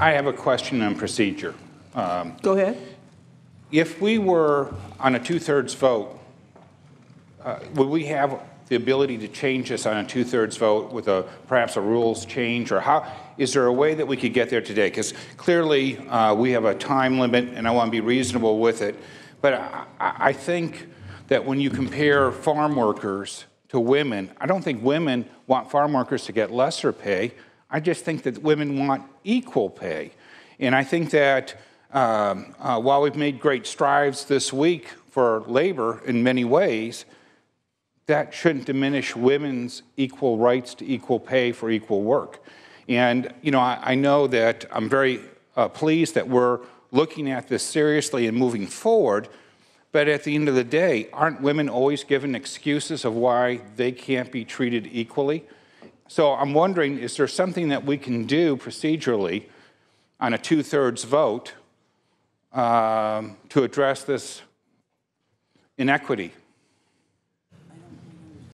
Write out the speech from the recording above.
I have a question on procedure. Um, Go ahead. If we were on a two-thirds vote, uh, would we have the ability to change this on a two-thirds vote with a, perhaps a rules change? Or how, is there a way that we could get there today? Because clearly, uh, we have a time limit, and I want to be reasonable with it. But I, I I think that when you compare farm workers to women, I don't think women want farm workers to get lesser pay. I just think that women want equal pay. And I think that um, uh, while we've made great strides this week for labor in many ways, that shouldn't diminish women's equal rights to equal pay for equal work. And, you know, I, I know that I'm very uh, pleased that we're looking at this seriously and moving forward. But at the end of the day, aren't women always given excuses of why they can't be treated equally? So I'm wondering is there something that we can do procedurally on a two thirds vote um, to address this inequity